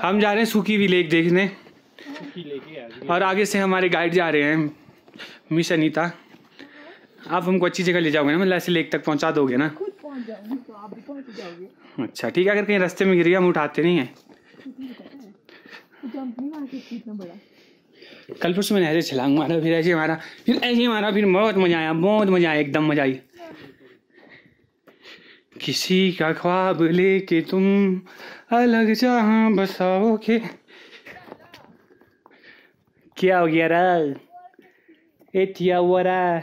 हम जा रहे हैं सूखी भी लेक देखने। और आगे से हमारे गाइड जा रहे हैं मिस अनीता आप हमको अच्छी जगह ले जाओगे ना मतलब ऐसे लेक तक पहुँचा दोगे ना। खुद पहुँच जाऊँगी तो आप भी पहुँच जाओगे। अच्छा ठीक है अगर कहीं रास्ते में गिर गया हम उठाते नहीं हैं। बड़ा। कल परसों मैंने ऐसे छलांग मारा फिर ऐसे मारा फिर ऐसे मारा फिर बहुत मज़ा आया बहुत मज़ा आया एकदम मज़ा आई। किसी का ख्वाब लेके तुम अलग जहाँ बसाओगे। क्या हो गया रा? एथिया हुआ रा।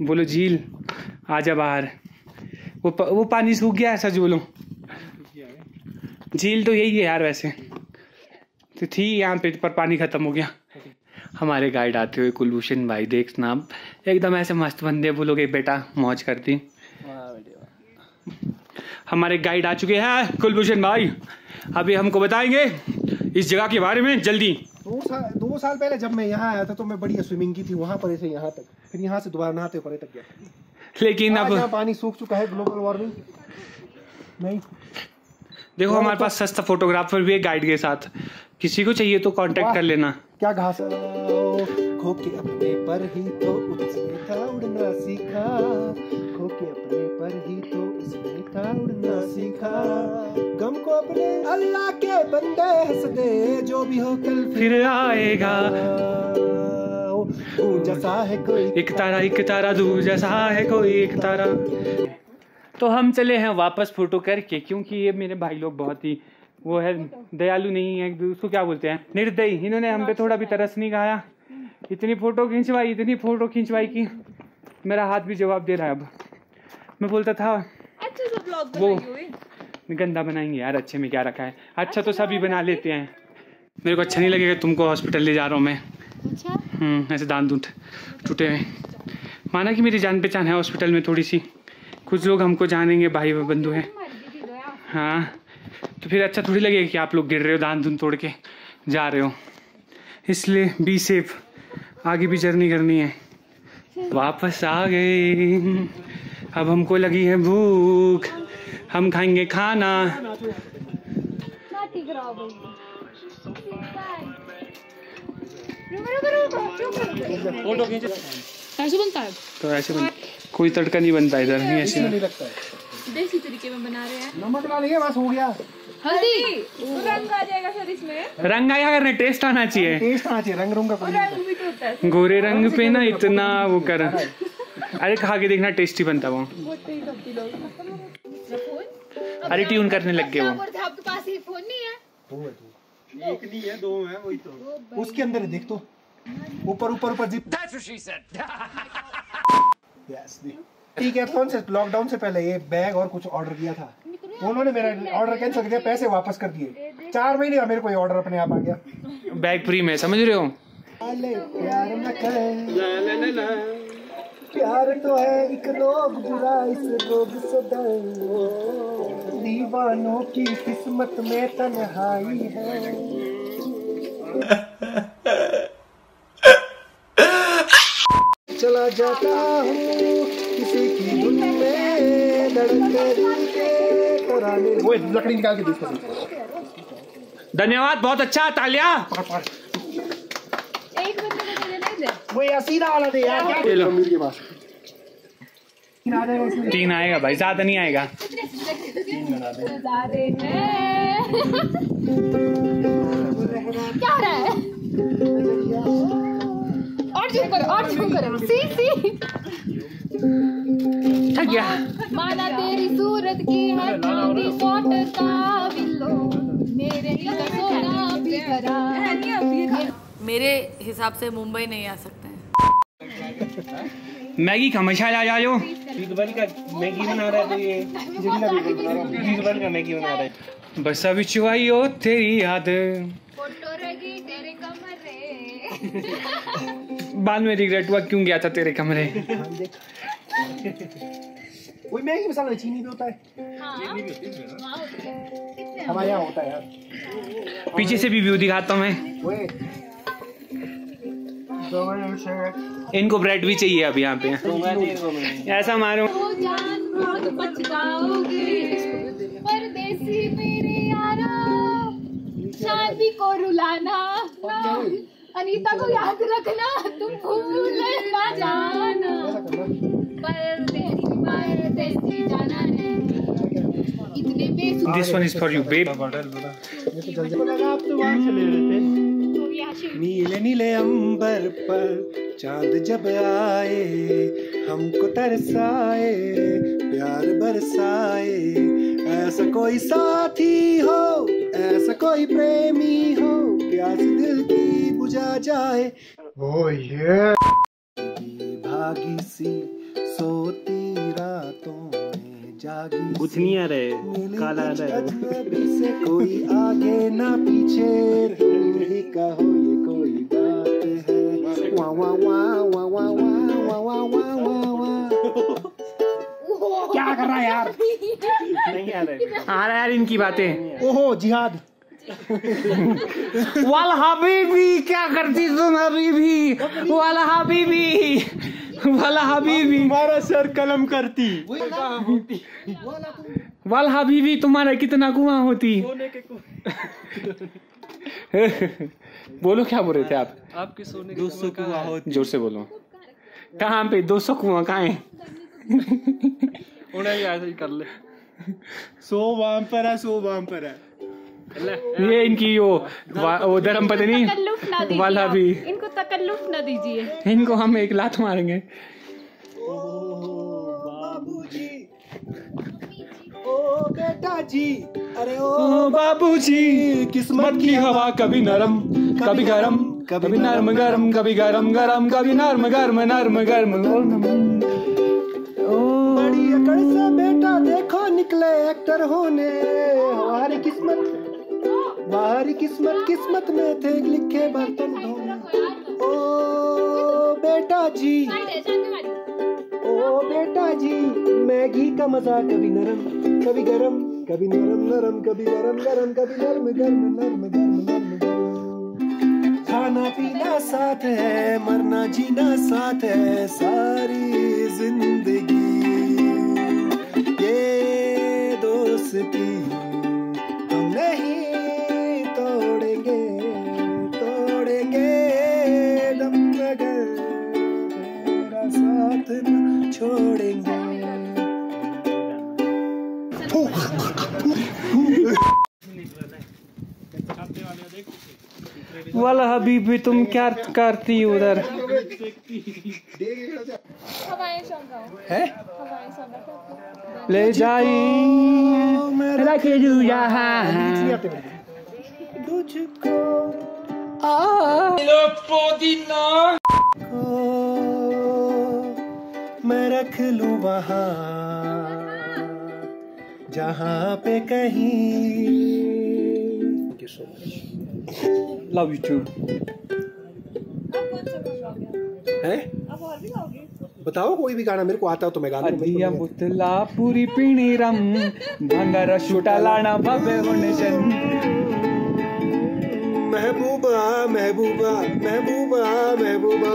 बोलो झील आजा बाहर। वो प, वो पानी सूख गया है सच बोलो। झील तो यही है यार वैसे। तो थी यहाँ पे पर पानी खत्म हो गया। हमारे गाइड आते हुए कुलभूषण भाई देख नाम। एकदम ऐसे मस्त बंदे बोलोगे बेटा मौज करती। हमारे गाइड आ चुके हैं कुलभूषण भाई। अभी हमको बताएँगे इस जगह के बारे में जल्दी। दो साल दो साल पहले जब मैं यहाँ आया था तो मैं बढ़िया स्विमिंग की थी वहाँ पर से यहाँ तक। फिर यहाँ से दोबारा नहाते परे तक गया। लेकिन अब पानी सूख चुका है ग्लोबल वार्मिंग नहीं। देखो हमारे पास सस्ता फोटोग्राफर भी है गाइड के साथ। किसी को चाहिए तो कांटेक्ट कर लेना। क्या घास खो के अपने पर ही तो उसने था उड़ना सीखा। खो के अपने पर ही तो उसने था उड़ना सीखा। गम को अपने अल्लाह के बंदे हंस दे जो भी हो कल फिर आएगा। तू जैसा है कोई एक तारा एक तारा दूर जैसा है कोई एक तारा। तो हम चले हैं वापस फ़ोटो करके क्योंकि ये मेरे भाई लोग बहुत ही वो है दयालु नहीं है उसको क्या बोलते हैं? निर्दयी। इन्होंने हम पे थोड़ा भी तरस नहीं खाया। इतनी फ़ोटो खिंचवाई इतनी फ़ोटो खिंचवाई कि मेरा हाथ भी जवाब दे रहा है अब। मैं बोलता था अच्छा सा ब्लॉग वो गंदा बनाएँगे यार अच्छे में क्या रखा है? अच्छा अच्छा तो सभी बना लेते हैं। मेरे को अच्छा नहीं लगेगा तुमको हॉस्पिटल ले जा रहा हूँ मैं। अच्छा? हम्म ऐसे दांत दूंट टूटे हुए माना कि मेरी जान पहचान है हॉस्पिटल में थोड़ी सी। कुछ लोग हमको जानेंगे भाई बंधु हैं हाँ। तो फिर अच्छा थोड़ी लगेगा कि आप लोग गिर रहे हो दून तोड़ के जा रहे हो। इसलिए बी सेफ़ आगे भी जर्नी करनी है। वापस आ गए। अब हमको लगी है भूख। हम खाएँगे खाना। खींच। ऐसे बनता है। तो ऐसे बन कोई तड़का नहीं बनता इधर। नहीं ऐसे नहीं लगता है। देसी तरीके में बना रहे हैं। नमक डालिए बस हो गया। हल्दी। रंग आ जाएगा सर इसमें। रंग आया करने टेस्ट आना चाहिए। टेस्ट आना चाहिए रंग रूंग का कोई रंग भी तो होता है। गोरे रंग पे ना इतना वो कर। अरे खा के देखना टेस्टी बनता वो। बहुत ही सब्ज़ी लोग फ़ोन अरे ट्यून करने लग गए वो। आपके पास ही? फ़ोन नहीं है है। उसके अंदर है, देख तो। ऊपर ऊपर ऊपर जिप यस ठीक है कौन से लॉकडाउन से पहले ये बैग और कुछ ऑर्डर किया था। उन्होंने मेरा ऑर्डर कैंसिल कर दिया पैसे वापस कर दिए। चार महीने का मेरे को ये ऑर्डर अपने आप आ गया। बैग फ्री में समझ रहे हो? प्यार तो है एक लोग बुरा इस लोग सदा दीवानों की किस्मत में तन्हाई है। चला जाता हूँ किसी की धुन में धड़के दिल के कराने वो लकड़ी निकाल के धन्यवाद बहुत अच्छा तालिया। वो यार सीधा वाला दे यार। क्या तीन आएगा भाई ज़्यादा नहीं आएगा। क्या हो रहा है? करो और जूम करो। सी सी। थक गया। माना तेरी सूरत की है का मेरे सोना भी करा। मेरे हिसाब से मुंबई नहीं आ सकते हैं। मैगी का मसाला आ जाओ का मैगी बना रहा है तो ये बीरबल का मैगी बना रहा है। बस अभी चुवाई हो तेरी याद। फ़ोटो रगी तेरे कमरे बाद में रिग्रेट हुआ क्यों गया था तेरे कमरे? वही मैगी मसाला नहीं, चीनी भी होता है। हमारे यहाँ होता है यार। पीछे से भी व्यू दिखाता हूँ मैं। इनको ब्रेड भी चाहिए अब यहाँ पे। ऐसा मारो। ओ जान बहुत पछताओगे परदेसी परदेसी मेरे यारा। शादी को रुलाना। अनीता को याद रखना तुम भूल ना जाना। This one is for you babe मुझको लगा आप वहाँ चले रहे थे गया शिव नीले नीले अंबर पर चाँद जब आए हमको तरसाए प्यार बरसाए। ऐसा कोई साथी हो ऐसा कोई प्रेमी हो प्यास दिल की बुझा जाए ओ ये भागी सी सोती रातों में जागी कुछ नहीं आ रहे काला आ रहा है से कोई आगे ना पीछे तुम ही कहो ये कोई बात है वाह वाह वाह वाह वाह वाह वाह वाह वाह वाह वाह क्या कर रहा है यार नहीं आ रहे आ रहा है यार इनकी बातें ओहो जिहाद वाल हबीबी क्या करती तुम हबीबी वाल हबीबी वाल हबीबी। हमारा सर कलम करती। वाल हबीबी तुम्हारा कितना कुआँ होती? बोलो क्या बोल रहे थे आप? आपके सोने दो सौ कुआ होती। ज़ोर से बोलो। कहाँ पे? दो सौ कुआँ कहाँ है? उन्हें ऐसे ही कर ले। सो वहाँ पर है सो वहाँ पर है। ये इनकी वो वो धर्म पत्नी तकल्लुफ ना दीजिए वाला भी। इनको तकल्लुफ ना दीजिए। इनको हम एक लात मारेंगे। बाबूजी ओ बेटा जी अरे ओ ओ बाबूजी किस्मत की हवा कभी नरम कभी गरम कभी नरम गरम कभी गरम गरम कभी नरम गरम नरम गरम ओ बड़ी अकड़ से बेटा देखो निकले एक्टर होने। हमारी किस्मत हमारी किस्मत किस्मत में थे लिखे बर्तन धोने ओ बेटा जी। ओ बेटा जी, मैगी का मज़ा कभी नरम, कभी गरम, कभी नरम नरम, कभी गरम गरम, कभी नरम गरम नरम गरम, नरम खाना पीना साथ है, मरना जीना साथ है, सारी ज़िंदगी। ये दोस्ती वाला हबीब भी तुम क्या करती हो उधर? हवाएँ है? ले जाई। रखे यहाँ। तुझको मैं रख लू वहाँ जहाँ पे कहीं लव यू टू है? बताओ कोई भी गाना मेरे को आता हो तो मैं गाना अदिया बुतला पूरी पीणी रम भंगारा शूटा लाना भव्य होनेशन महबूबा महबूबा महबूबा महबूबा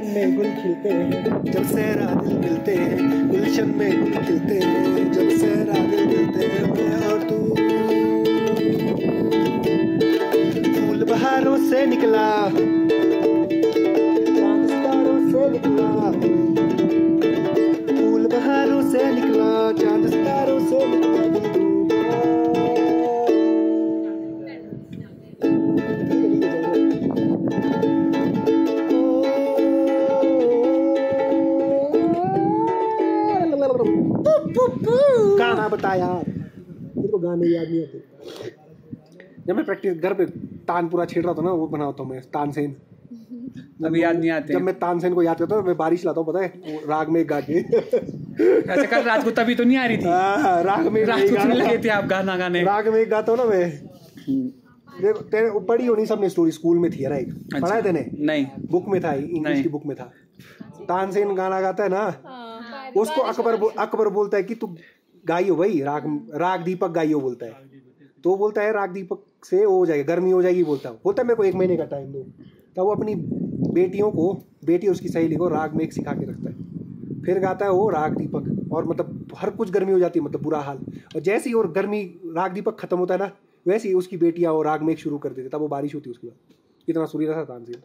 गुलशन में गुल खिलते हैं, जब सहरा दिल मिलते हैं, गुलशन में गुल खिलते हैं, जब सहरा दिल मिलते हैं, मैं और तू। फूल बहारों से निकला बता यार मेरे को गाने याद नहीं आते। जब मैं प्रैक्टिस घर पे तान पूरा छेड़ रहा था ना वो बनाता हूँ मैं तानसेन। अभी याद नहीं आते। जब मैं तानसेन को याद करता हूँ मैं बारिश लाता हूँ पता है? राग में गा के अच्छा कल रात को तभी तो नहीं आ रही थी। हाँ, राग में रात एक को सुन लगे थे। आप गाना गाने। राग में गाता हूँ ना मैं। तेरे- तेरे पढ़ी होनी सबने स्टोरी स्कूल में थी एक। अच्छा। पढ़ा है तेने? नहीं। बुक में था इंग्लिश की बुक में था। तानसेन गाना गाता है ना? हाँ, उसको अकबर अकबर बोलता है कि तू गाइयो भाई राग राग दीपक गाइयो बोलता है। तो बोलता है राग दीपक से वो हो जाएगा गर्मी हो जाएगी बोलता है बोलता है मेरे को एक महीने का टाइम दो। तब वो अपनी बेटियों को बेटी उसकी सहेली को राग में एक सिखा के रखता है। फिर गाता है वो राग दीपक और मतलब हर कुछ गर्मी हो जाती है मतलब बुरा हाल। और जैसे ही और गर्मी राग दीपक खत्म होता है ना वैसे ही उसकी बेटियाँ और राग मेघ शुरू कर देते तब वो बारिश होती है उसके बाद। इतना सूर्य था तानसेन।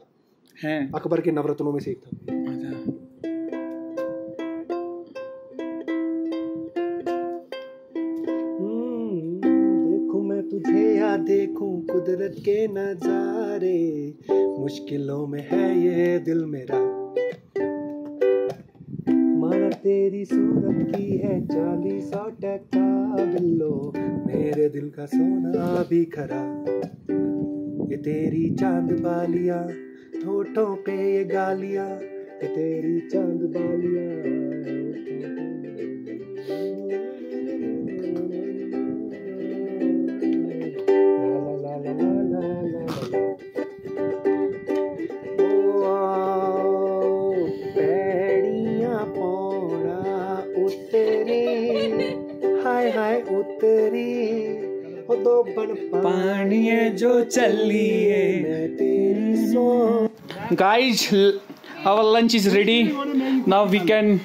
है। अकबर के नवरत्नों में से एक था। के नजारे। मुश्किलों में है ये दिल मेरा। माना तेरी सूरत की है चालीस सौ टका बिल्लो। मेरे दिल का सोना भी खरा। ये तेरी चाँद बालिया, होठों पे ये गालिया। ये तेरी चाँद Ballia. Guys our lunch is ready now we can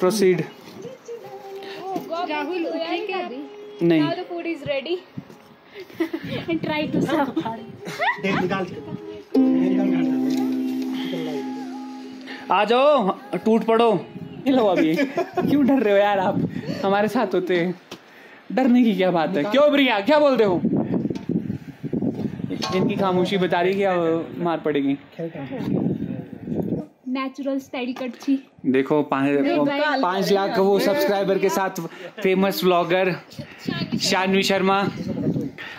proceed आ जाओ टूट पड़ो। ये लो अभी। क्यों डर रहे हो यार आप? हमारे साथ होते हैं। डरने की क्या बात है। क्यों प्रिया? क्या बोलते हो? इनकी खामोशी बता रही है कि अब मार पड़ेगी। Style cut छी. देखो पाँच पाँच लाख वो सब्सक्राइबर के साथ फ़ेमस व्लॉगर शानवी शर्मा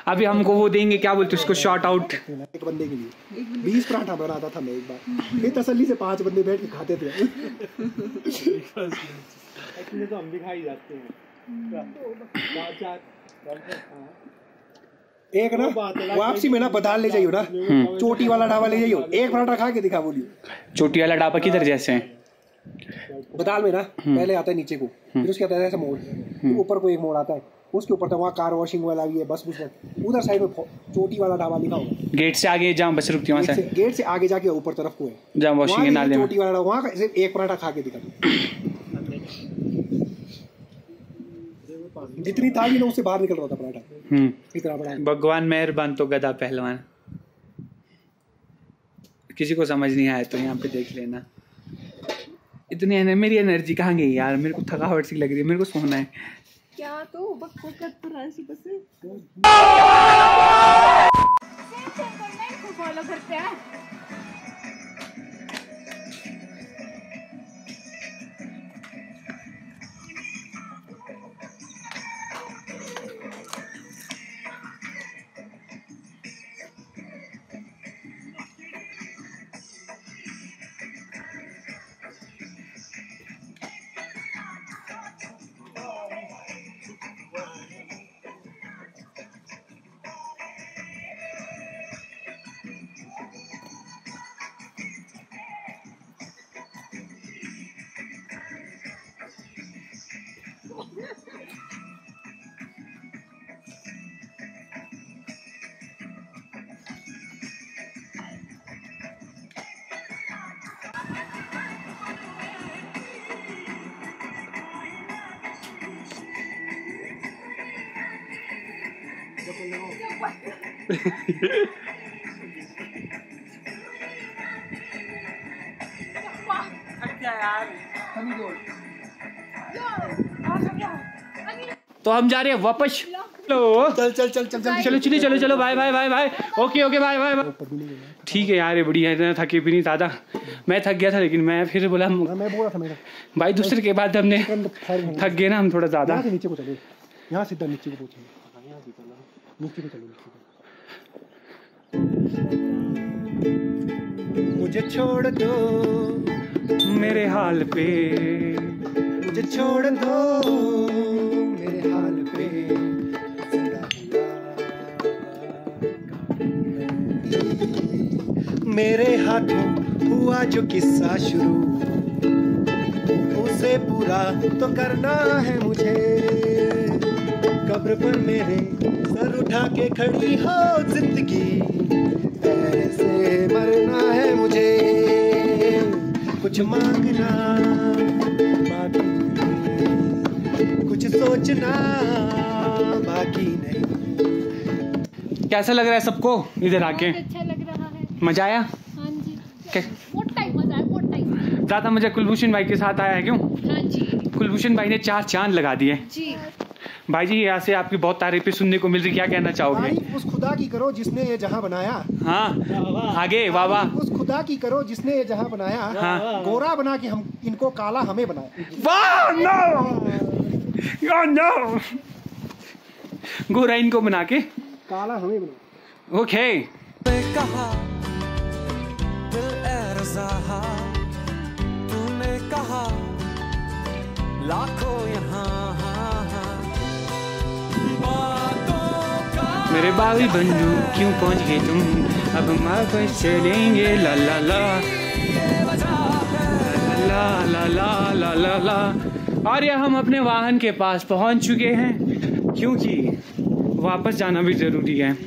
अभी हमको वो देंगे क्या बोलते उसको? शॉर्ट आउट एक बंदे के लिए। बीस पराठा बनाता था मैं एक बार। फिर तसल्ली से पाँच बंदे बैठ के खाते थे। तो हम भी खा ही जाते हैं। एक ना वापसी में ना बदाल ले जाइयो ना। चोटी वाला ढाबा ले जाइयो। एक पराठा खा के दिखा बोलियो। चोटी वाला ढाबा किधर जैसे है? बदाल में ना पहले आता है नीचे को। फिर उसके आता है ऐसा मोड़। ऊपर को एक मोड़ आता है। उसके ऊपर तो वहाँ कार वॉशिंग वाला भी है बस बुस उधर साइड में चोटी वाला ढाबा लिखा होगा गेट से आगे जहाँ बस रुकती है वहाँ गेट से। से गेट से आगे जाके ऊपर तरफ़ को है। जहाँ वॉशिंग वहाँ नाले में। चोटी वाला वहाँ का सिर्फ़ एक पराठा खा के दिखा जितनी थाली ना उससे बाहर निकल रहा था पराठा। हम्म। इतना बड़ा। भगवान मेहरबान तो गधा पहलवान। किसी को समझ नहीं आया तो यहाँ पे देख लेना। इतनी एन- मेरी एनर्जी कहाँ गई यार? मेरे को थकावट सी लग रही है मेरे को सोना है। क्या तो? बक्को कर तो राशि बस। फॉलो करते हैं। तो हम जा रहे हैं वापस। हेलो चल चल चल चल चल। चलो चलिए चलो चलो bye bye bye bye okay okay bye bye bye ठीक है यार ये बढ़िया है इतना थके भी नहीं दादा मैं थक गया था लेकिन मैं फिर बोला मैं बोला था मेरा भाई दूसरे के बाद हमने थक गए ना हम थोड़ा ज़्यादा। यहाँ नीचे को चलो यहाँ सीधा नीचे को पहुँचेंगे। चलो नीचे को चलो मुझे छोड़ दो मेरे हाल पे। मुझे छोड़ दो मेरे हाल पे। मेरे हाथों हुआ जो किस्सा शुरू, उसे पूरा तो करना है मुझे। कब्र पर मेरे उठा के खड़ी हो ज़िंदगी। ऐसे मरना है मुझे। कुछ मांगना बाकी कुछ सोचना बाकी नहीं। कैसा लग रहा है सबको इधर आके? अच्छा लग रहा है। मज़ा आया? हाँ जी। ही है ही ज़्यादा मज़ा कुलभूषण भाई के साथ आया है क्यों? हाँ जी। कुलभूषण भाई ने चार चाँद लगा दिए। जी। भाई जी यहाँ से आपकी बहुत तारीफें सुनने को मिल रही क्या कहना चाहोगे? भाई उस खुदा की करो जिसने ये जहाँ बनाया। हाँ आगे वाह वाह। उस खुदा की करो जिसने ये जहाँ बनाया। हाँ। गोरा बना के हम इनको काला हमें बनाया। वाह नो नो गोरा इनको बना के? काला हमें बनाया। ओके कहा दिल ए रज़ा तूने कहा लाखों यहाँ मेरे बावी बंधु क्यों पहुँच गए तुम? अब हम वापस चलेंगे, ला ला ला। ला ला ला ला ला ला। और ये हम अपने वाहन के पास पहुँच चुके हैं। क्योंकि वापस जाना भी ज़रूरी है।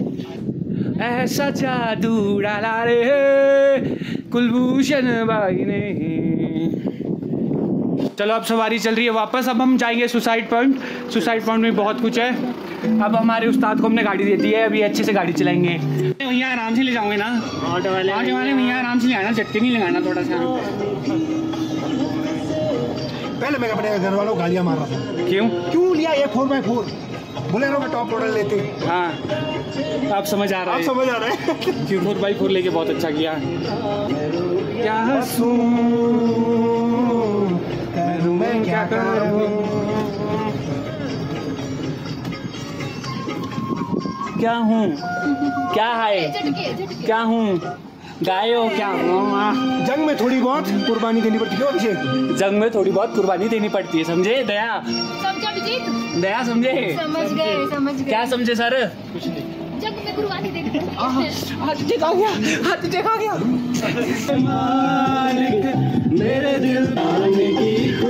ऐसा जादू डाला रे, कुलभूषण भाई ने चलो अब सवारी चल रही है वापस। अब हम जाएँगे सुसाइड पॉइंट सुसाइड पॉइंट में बहुत कुछ है। अब हमारे उस्ताद को हमने गाड़ी दे दी है। अभी अच्छे से गाड़ी चलाएँगे। भैया आराम से ले जाओगे ना? ऑटो वाले। ऑटो वाले भैया आराम से ले आना झटके नहीं लगाना थोड़ा सा। पहले मैं अपने घर वालों गालियाँ मार रहा था। क्यों? क्यों लिया ये फोर बाई फोर? बोलेरो में टॉप मॉडल लेते। हाँ। अब समझ आ रहा है। आप समझ आ रहा है। क्यों फोर बाई फोर लेके बहुत अच्छा किया। क्या मैं क्या करूँ? क्या हूँ? क्या है? झटके झटके। क्या हूँ? गाय हो क्या? हूँ जंग में थोड़ी बहुत कुर्बानी देनी पड़ती है अभिषेक? जंग में थोड़ी बहुत कुर्बानी देनी पड़ती है समझे? दया। दया समझे? समझ गए समझ? गए। क्या समझे सर? कुछ नहीं जंग में कुर्बानी देनी पड़ती है। हाथ देखा गया हाथ देखा गया। मेरे दिल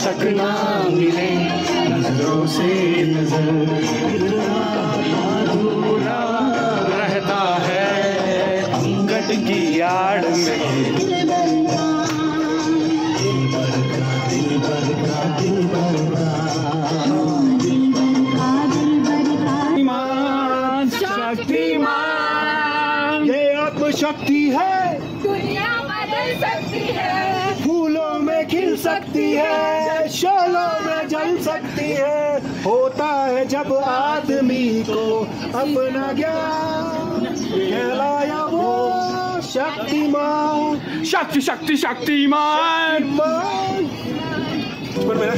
तक ना मिले नज़रों से नज़र। अपना ज्ञान कहलाया वो शक्तिमान। शक्ति शक्ति शक्तिमान। पर मैं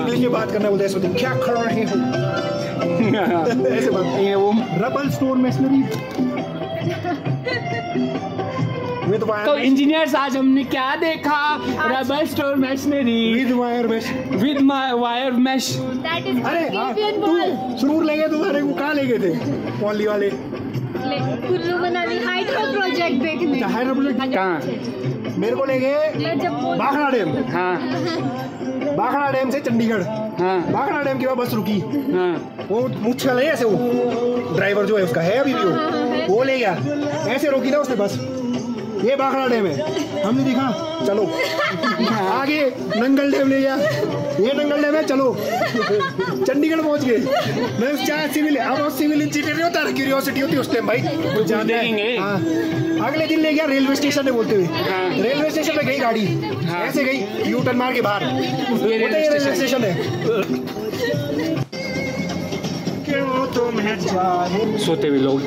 इंग्लिश में बात करना बोलते हैं क्या खड़ा रहे हो। ऐसे बात। रबल स्टोन मशीनरी विद तो इंजीनियर्स आज हमने क्या देखा? Rubber store machinery with wire mesh with wire mesh अरे हाँ तू सुरूर लेंगे तुम्हारे को कहाँ ले गए थे? पॉली वाले। कुल्लू मनाली हाइड्रो प्रोजेक्ट देखने। हाइड्रो प्रोजेक्ट कहाँ? मेरे को ले गए बाखड़ा डैम हाँ। बाखड़ा डैम से चंडीगढ़। हाँ। बाखड़ा डैम के बाद बस रुकी। हाँ। वो मुझ ऐसे वो। ड्राइवर जो है उसका है अभी भी वो। वो ले गया। ऐसे रोकी ना उसने बस। ये बाखड़ा डैम है हमने देखा। चलो। आगे नंगल डैम ले गया ये नंगल डैम है चलो। चंडीगढ़ पहुँच गए। मैं चाहे सिविल अब वो सिविल इंजीनियर नहीं होता क्यूरियोसिटी होती है उस टाइम भाई। हैं। हाँ। अगले दिन ले गया रेलवे स्टेशन में बोलते हुए। हाँ। रेलवे स्टेशन पे गई गाड़ी। हाँ। ऐसे गई यू टर्न मार के बाहर। Railway station. है है। सोते हुए लोग।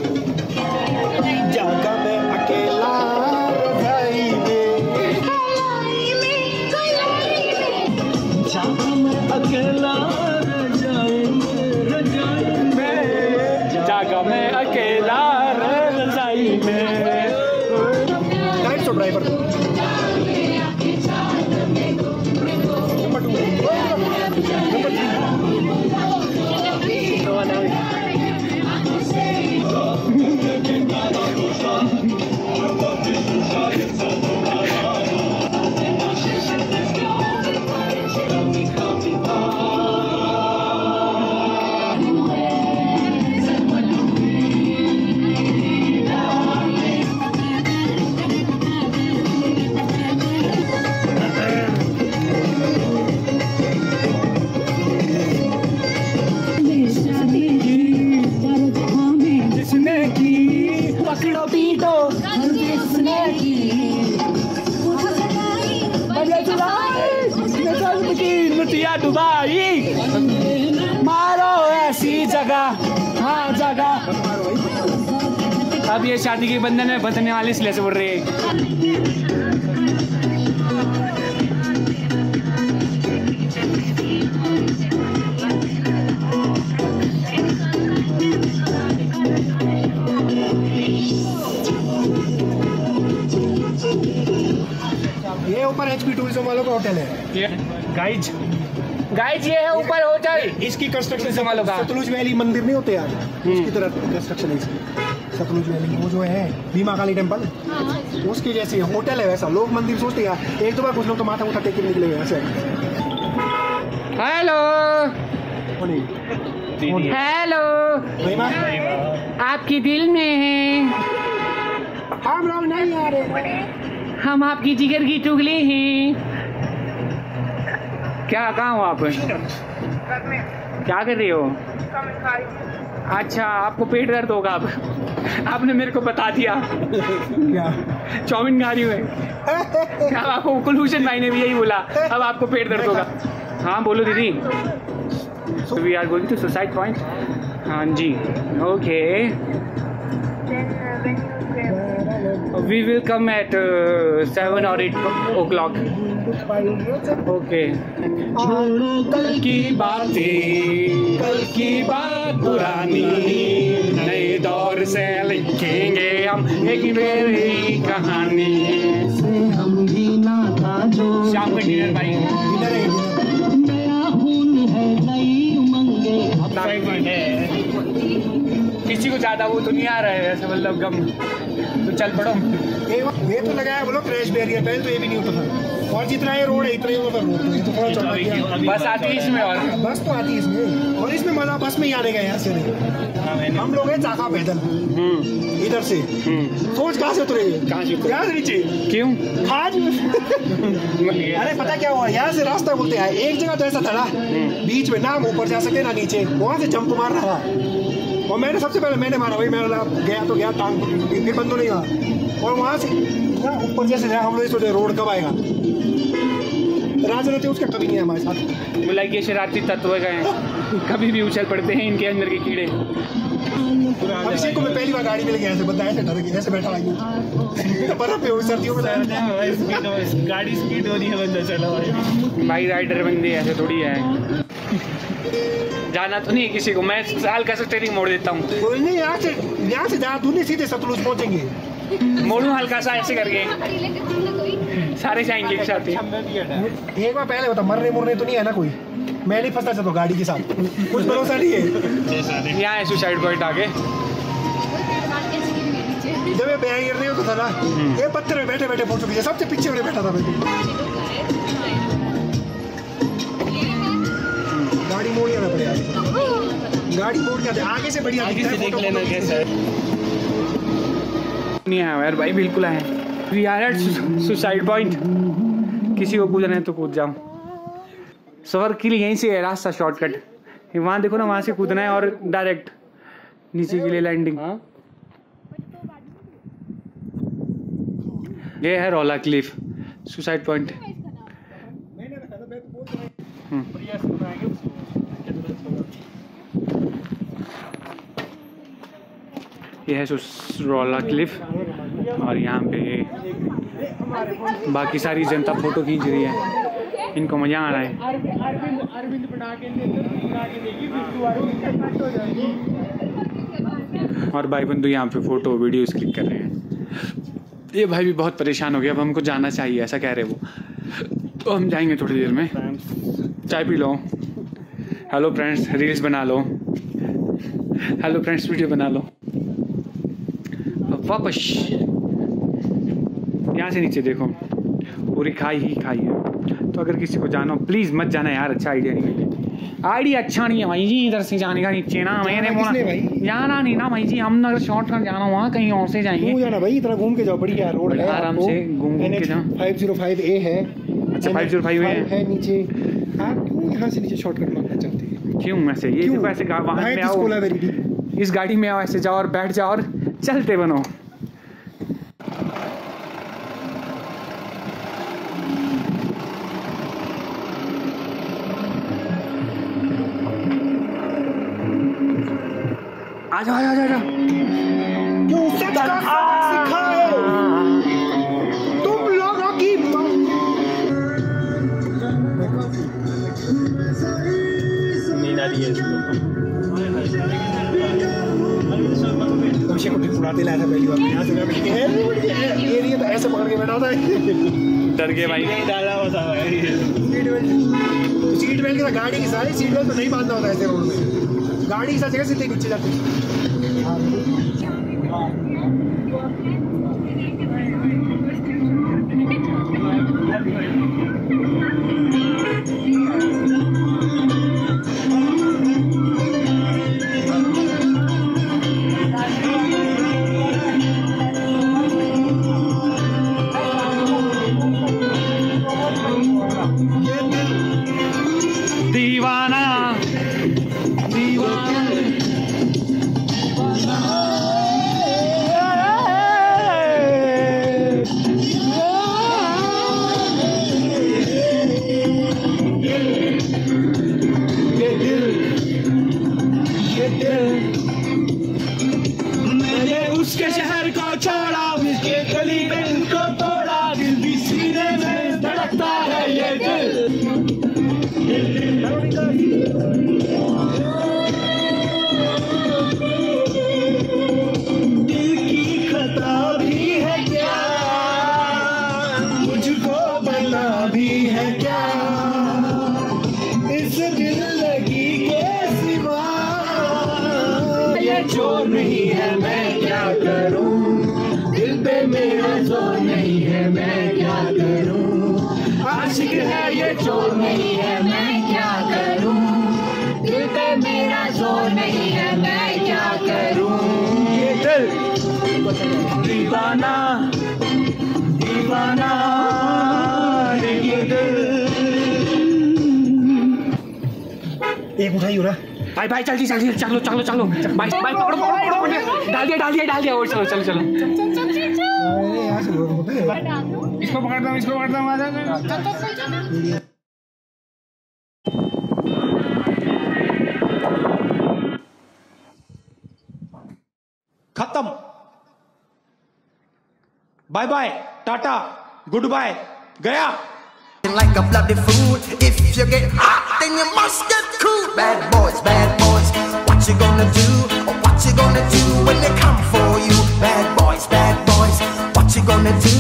ये शादी के बंधन में बंधने वाले इसलिए से बोल रहे ये ऊपर एचपी टूरिज़्म वालों का होटल है। गाइज़ गाइज़ ये है ऊपर होटल इसकी कंस्ट्रक्शन टूरिज़्म वालों का। सतलुज वैली मंदिर नहीं होते यार। उसकी तरह कंस्ट्रक्शन है इसकी। सतलुज वैली वो जो है भीमा काली टेंपल उसके जैसे होटल है वैसा। लोग मंदिर सोचते हैं एक दो बार कुछ लोग तो माथा उठा टेक निकले हुए ऐसे। हेलो। हेलो। आपकी दिल में है। हम लोग नहीं आ रहे। हम आपकी जिगर की टुकड़े हैं। क्या कहा हो आप? क्या कर रही हो। अच्छा आपको पेट दर्द होगा अब। आपने मेरे को बता दिया। चौमिन चाउमीन खा रही हूँ अब आपको कुलभूषण भाई ने भी यही बोला। अब आपको पेट दर्द होगा। हाँ बोलो दीदी। We are going to suicide point हाँ जी। Okay we will come at seven और एट ओ क्लॉक ओके कल की बातें कल की बात पुरानी नए दौर से लिखेंगे हम एक मेरी कहानी। शाम का डिनर भाई इधर है। किसी को ज़्यादा वो तो नहीं आ रहा है ऐसे मतलब गम। तो चल पड़ो। ये ये तो लगाया बोलो क्रैश बैरियर पहले तो ये भी नहीं होता था। और जितना ये रोड है इतना ही होता रोड ये तो थोड़ा चौड़ा किया। बस आती है। इसमें और बस तो आती है इसमें। और इसमें मज़ा बस में ही आने का यहाँ से। हम लोग हैं चाका पैदल। हम्म। इधर से। हम्म। सोच कहाँ से उतरेंगे कहाँ से उतरे? यहाँ से नीचे। क्यों? आज अरे पता क्या हुआ? यहाँ से रास्ता बोलते हैं एक जगह तो ऐसा था ना बीच में ना हम ऊपर जा सके ना नीचे वहाँ से जंप मार रहा। और मैंने सबसे पहले मैंने मारा भाई मैं गया तो गया टांग फिर बंदो नहीं रहा और वहाँ से ना ऊपर जैसे गया हम लोग सोचे रोड कब आएगा। राजनीति उसका कभी नहीं है हमारे साथ। बोला कि ये शरारती तत्व गए कभी भी उछल पड़ते हैं इनके अंदर के कीड़े। अभिषेक को मैं पहली बार गाड़ी में लेके ऐसे बंदा ऐसे डर गया ऐसे बैठा आई बर्फ़ पे सर्दियों में गाड़ी स्पीड हो रही है बंदा चला भाई भाई राइडर बंदे ऐसे थोड़ी है। जाना तो नहीं है किसी को। मैं साल का स्टेरिंग मोड़ देता हूँ। कोई नहीं यहाँ से यहाँ से जहाँ दूनी सीधे सतलुज पहुँचेंगे। मोड़ू हल्का सा ऐसे करके। सारे जाएँगे एक साथ ही। एक बार पहले बता मरने मुरने तो नहीं है ना कोई? मैं नहीं फंसना चाहता गाड़ी के साथ। कुछ भरोसा नहीं है। यहाँ है सुसाइड पॉइंट आगे। जब ये बैग गिर रही होता था ना ये पत्थर में बैठे बैठे फ़ोटो खींचे सबसे पीछे वाले बैठा था मैं। गाड़ी मोड़ जाना पड़ेगा गाड़ी मोड़ जाते आगे से बढ़िया आगे से देख लेना कैसा है। नहीं आया यार भाई बिल्कुल आए we are at suicide point किसी को कूदना है तो कूद जाओ सफ़र के लिए यहीं से है रास्ता शॉर्टकट वहाँ देखो ना वहाँ से कूदना है और डायरेक्ट नीचे के लिए लैंडिंग ये है रोला क्लिफ सुसाइड पॉइंट ये है सुस- रोला क्लिफ। और यहाँ पे बाकी सारी जनता फ़ोटो खींच रही है। इनको मज़ा आ रहा है। और भाई बंधु यहाँ पे फ़ोटो वीडियोस क्लिक कर रहे हैं। ये भाई भी बहुत परेशान हो गया। अब हमको जाना चाहिए, ऐसा कह रहे वो। तो हम जाएँगे थोड़ी देर में। चाय पी लो। हेलो फ्रेंड्स रील्स बना लो। हेलो फ्रेंड्स वीडियो बना लो। वापस। यहाँ से नीचे देखो। पूरी खाई ही खाई है। तो अगर किसी को जाना हो प्लीज़ मत जाना यार अच्छा आइडिया नहीं आइडिया अच्छा नहीं है भाई जी इधर से जाने का नीचे ना मैंने बोला भाई? जाना नहीं ना भाई जी हम अगर शॉर्टकट जाना वहाँ कहीं और से जाएँगे। जाना भाई? इतना घूम के जाओ बढ़िया रोड है आराम से घूम घूम के जाओ। फाइव ज़ीरो फाइव ए है। अच्छा, 505 A है। है नीचे। आप क्यों यहाँ से नीचे शॉर्टकट मारना चाहते हैं? क्यों ऐसे ये ऐसे में आओ। आओ इस गाड़ी में आओ ऐसे जाओ और बैठ जाओ और चलते बनो। आ जाओ आ जाओ आ जाओ क्यों सच का सबक सिखाए तुम लोगों की नींद आ रही है अभिषेक को ठीक उड़ाते लाया था पहली बार। यहाँ से मैं के ये नहीं है तो ऐसे पकड़ के बैठा था। डर गए भाई। नहीं डाला हुआ था भाई। सीट बेल्ट सीट बेल्ट के साथ गाड़ी की सारी सीट बेल्ट तो नहीं बांधना होता ऐसे रोड में। गाड़ी की साथ जगह सीधे गुच्छे जाते। दीवाना दीवाना ये दिल एक उठाइयो ना भाई भाई जल्दी जल्दी चलो चलो चलो भाई भाई पकड़ो पकड़ो पकड़ो डाल दिया डाल दिया डाल दिया और चलो चलो चलो। अरे यहाँ से बोल इसको पकड़ता हूँ इसको पकड़ता हूँ। खत्म। Bye bye, Tata, goodbye, Gaya. Like a bloody food. if you get hot, then you must get cool. Bad boys, bad boys, what you gonna do? Or what you gonna do when they come for you? Bad boys, bad boys, what you gonna do?